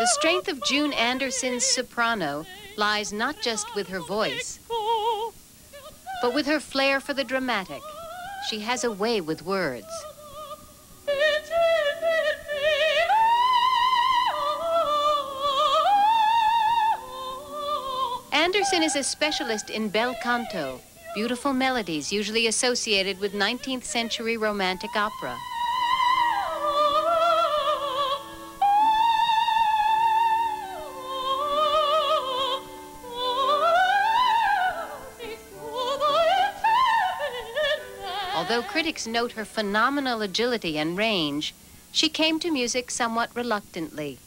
The strength of June Anderson's soprano lies not just with her voice, but with her flair for the dramatic. She has a way with words. Anderson is a specialist in bel canto, beautiful melodies usually associated with 19th century romantic opera. Although critics note her phenomenal agility and range, she came to music somewhat reluctantly.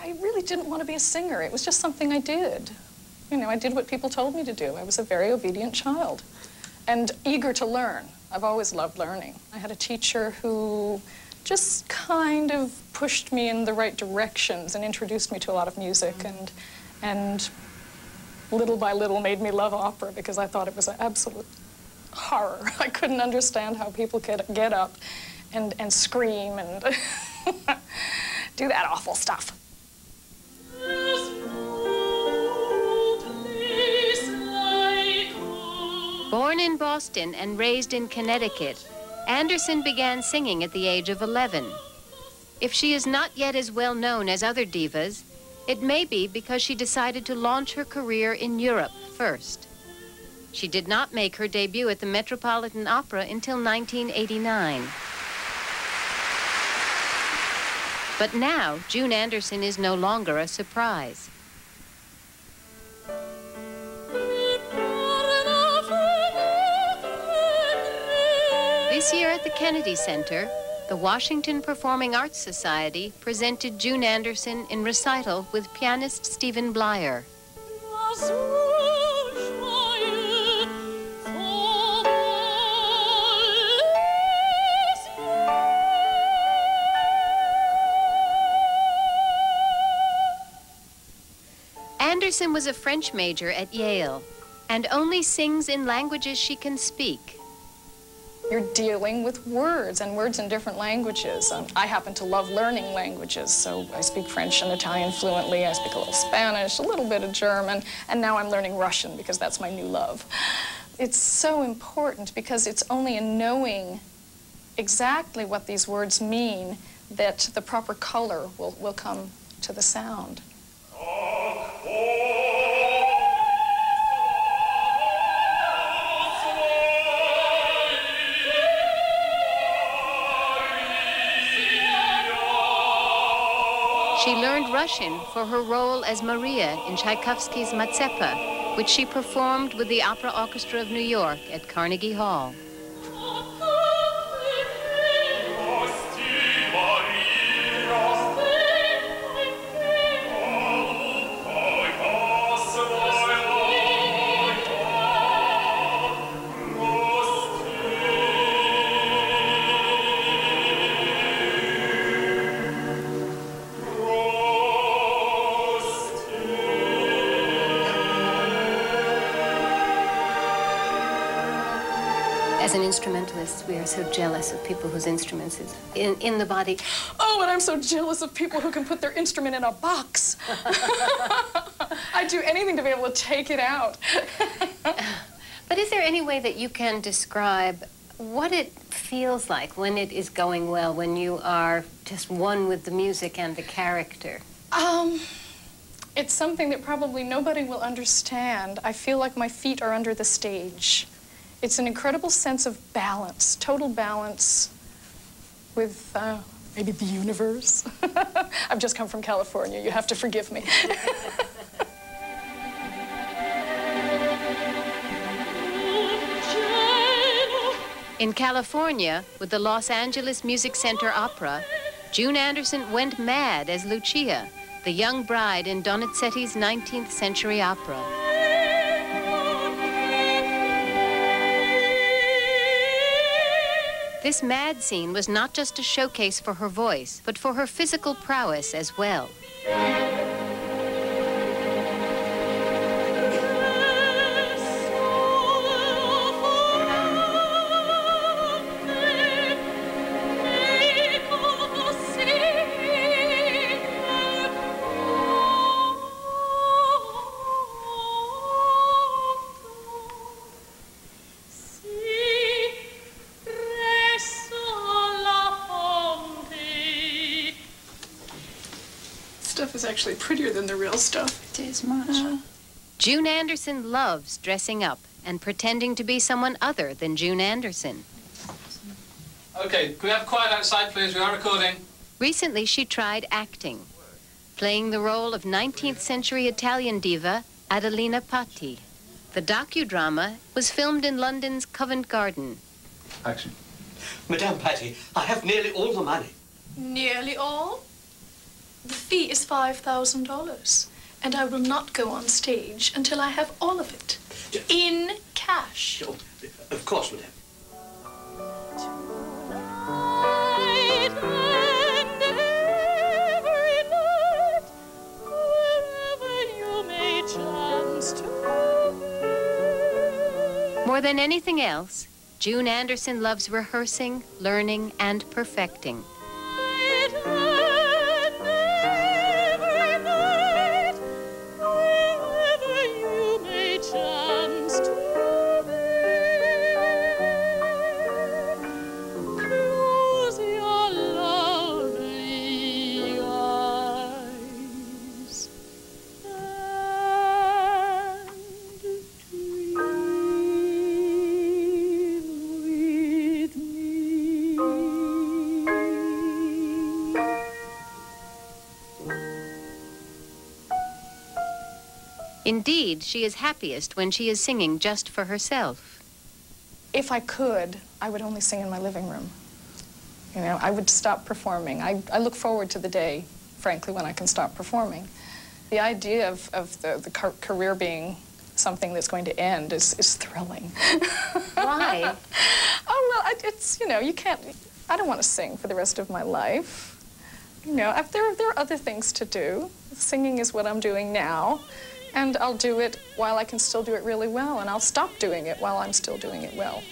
I really didn't want to be a singer. It was just something I did. You know, I did what people told me to do. I was a very obedient child and eager to learn. I've always loved learning. I had a teacher who just kind of pushed me in the right directions and introduced me to a lot of music mm-hmm. and, and little by little made me love opera because I thought it was an absolute horror. I couldn't understand how people could get up and, and scream and do that awful stuff. Born in Boston and raised in Connecticut, Anderson began singing at the age of 11. If she is not yet as well known as other divas, it may be because she decided to launch her career in Europe first. She did not make her debut at the Metropolitan Opera until 1989. But now, June Anderson is no longer a surprise. This year at the Kennedy Center, the Washington Performing Arts Society presented June Anderson in recital with pianist Steven Blier. Anderson was a French major at Yale and only sings in languages she can speak. You're dealing with words and words in different languages. Um, I happen to love learning languages, so I speak French and Italian fluently. I speak a little Spanish, a little bit of German, and now I'm learning Russian because that's my new love. It's so important because it's only in knowing exactly what these words mean that the proper color will, will come to the sound. She learned Russian for her role as Maria in Tchaikovsky's Mazeppa, which she performed with the Opera Orchestra of New York at Carnegie Hall. As an instrumentalist, we are so jealous of people whose instruments is in, in the body. Oh, and I'm so jealous of people who can put their instrument in a box. I'd do anything to be able to take it out. but is there any way that you can describe what it feels like when it is going well, when you are just one with the music and the character? Um, it's something that probably nobody will understand. I feel like my feet are under the stage. It's an incredible sense of balance, total balance with uh, maybe the universe. I've just come from California. You have to forgive me. In California, with the Los Angeles Music Center Opera, June Anderson went mad as Lucia, the young bride in Donizetti's 19th century opera. This mad scene was not just a showcase for her voice, but for her physical prowess as well. Is actually prettier than the real stuff. It is much. Uh. June Anderson loves dressing up and pretending to be someone other than June Anderson. Okay, can we have quiet outside, please? We are recording. Recently, she tried acting, playing the role of 19th century Italian diva Adelina Patti. The docudrama was filmed in London's Covent Garden. Action. Madame Patti, I have nearly all the money. Nearly all? The fee is $5,000, and I will not go on stage until I have all of it. In cash. Oh, of course, Madame. More than anything else, June Anderson loves rehearsing, learning, and perfecting. Indeed, she is happiest when she is singing just for herself. If I could, I would only sing in my living room. You know, I would stop performing. I, I look forward to the day, frankly, when I can stop performing. The idea of, of the, the car career being something that's going to end is, is thrilling. Why? oh, well, it's, you know, you can't, I don't want to sing for the rest of my life. You know, there, there are other things to do. Singing is what I'm doing now. And I'll do it while I can still do it really well, and I'll stop doing it while I'm still doing it well.